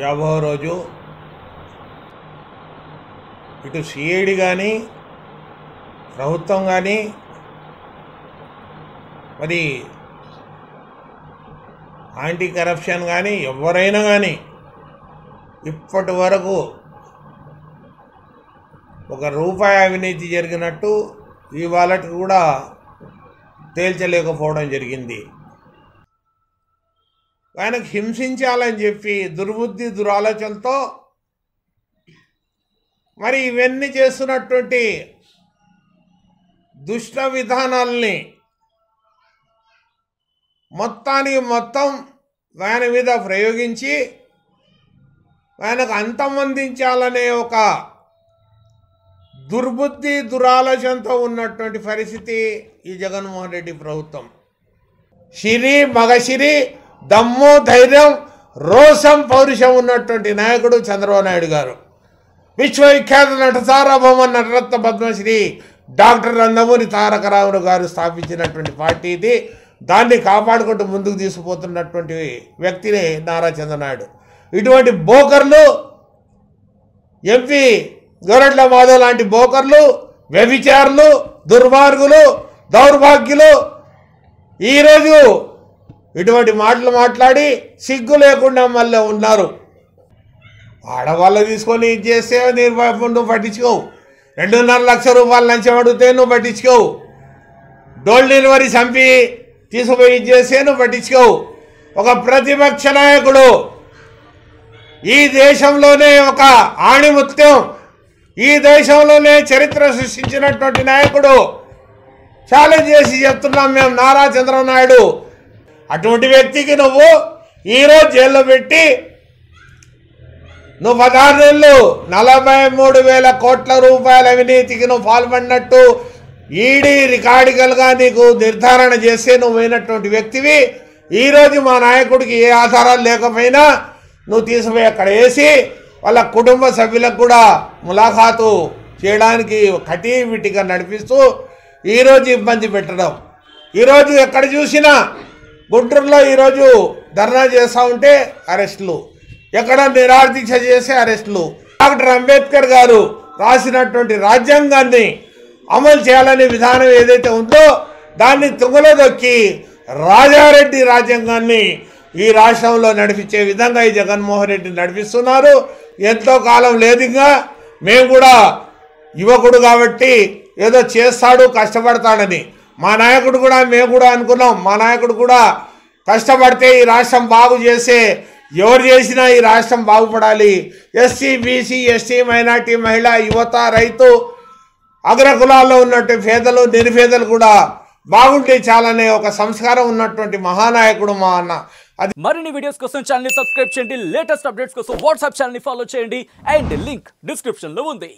యాభో రోజు ఇటు సిఐడి కానీ ప్రభుత్వం కానీ మరి యాంటీ కరప్షన్ కానీ ఎవరైనా కానీ ఇప్పటి వరకు ఒక రూపాయి అవినీతి జరిగినట్టు ఇవాళకి కూడా తేల్చలేకపోవడం జరిగింది. ఆయనకు హింసించాలని చెప్పి దుర్బుద్ధి దురాలోచనతో మరి ఇవన్నీ చేస్తున్నటువంటి దుష్ట విధానాల్ని మొత్తానికి మొత్తం ఆయన మీద ప్రయోగించి ఆయనకు అంతం అందించాలనే ఒక దుర్బుద్ధి దురాలోచనతో ఉన్నటువంటి పరిస్థితి ఈ జగన్మోహన్ రెడ్డి ప్రభుత్వం. సిరి మగసిరి దమ్ము ధైర్యం రోషం పౌరుషం ఉన్నటువంటి నాయకుడు చంద్రబాబు నాయుడు గారు. విశ్వవిఖ్యాత నట సారాభౌమ నటరత్న పద్మశ్రీ డాక్టర్ నందమూరి తారక రాముడు గారు స్థాపించినటువంటి పార్టీ ఇది. దాన్ని కాపాడుకుంటూ ముందుకు తీసుకుపోతున్నటువంటి వ్యక్తిని నారా చంద్రనాయుడు. ఇటువంటి బోకర్లు ఎంపీ గొరట్ల మాధవ్ లాంటి బోకర్లు వ్యభిచారులు దుర్మార్గులు దౌర్భాగ్యులు ఈరోజు ఇటువంటి మాటలు మాట్లాడి సిగ్గు లేకుండా మళ్ళీ ఉన్నారు. ఆడవాళ్ళు తీసుకొని ఇది చేస్తే నేను నువ్వు పట్టించుకోవు రెండున్నర లక్ష రూపాయలు లంచం అడిగితే నువ్వు పట్టించుకోవు డోల్ డెలివరీ చంపి తీసుకుపోయి ఇది చేస్తే నువ్వు పట్టించుకోవు ఒక ప్రతిపక్ష నాయకుడు ఈ దేశంలోనే ఒక ఆణిముత్యం ఈ దేశంలోనే చరిత్ర సృష్టించినటువంటి నాయకుడు. ఛాలెంజ్ చేసి చెప్తున్నాం మేము నారా చంద్రబాబు నాయుడు. అటువంటి వ్యక్తికి నువ్వు ఈరోజు జైల్లో పెట్టి నువ్వు పదహారు నెలలు నలభై మూడు వేల కోట్ల రూపాయల అవినీతికి నువ్వు పాల్పడినట్టు ఈడీ రికార్డికల్గా నీకు నిర్ధారణ చేస్తే నువ్వు అయినటువంటి వ్యక్తివి. ఈరోజు మా నాయకుడికి ఏ ఆధారాలు లేకపోయినా నువ్వు తీసుకుపోయి అక్కడ వేసి వాళ్ళ కుటుంబ సభ్యులకు కూడా ములాఖాతు చేయడానికి కటీవిటిగా నడిపిస్తూ ఈరోజు ఇబ్బంది పెట్టడం. ఈరోజు ఎక్కడ చూసినా గుంటూరులో ఈరోజు ధర్నా చేస్తూ ఉంటే అరెస్టులు. ఎక్కడ నిరాదీక్ష చేసే అరెస్టులు. డాక్టర్ అంబేద్కర్ గారు రాసినటువంటి రాజ్యాంగాన్ని అమలు చేయాలనే విధానం ఏదైతే ఉందో దాన్ని తుంగలో దొక్కి రాజారెడ్డి రాజ్యాంగాన్ని ఈ రాష్ట్రంలో నడిపించే విధంగా ఈ జగన్మోహన్ రెడ్డి నడిపిస్తున్నారు. ఎంతో కాలం లేదు ఇంకా. మేము కూడా యువకుడు కాబట్టి ఏదో చేస్తాడు కష్టపడతాడని. మా నాయకుడు కూడా మేము కూడా అనుకున్నాం. మా నాయకుడు కూడా కష్టపడితే ఈ రాష్ట్రం బాగు చేసే ఎవరు చేసినా ఈ రాష్ట్రం బాగుపడాలి. ఎస్సీ బీసీ ఎస్టీ మైనార్టీ మహిళ యువత రైతు అగ్రకులాల్లో ఉన్నటువంటి పేదలు నిరుపేదలు కూడా బాగుంటే చాలనే ఒక సంస్కారం ఉన్నటువంటి మహానాయకుడు మా అన్న. అది మరిన్ని వీడియోస్ కోసం ఛానల్ సబ్స్క్రైబ్ చేయండి. లేటెస్ట్ అప్డేట్స్ కోసం వాట్సాప్ ఛానల్ ఫాలో చేయండి. అండ్ లింక్ డిస్క్రిప్షన్లో ఉంది.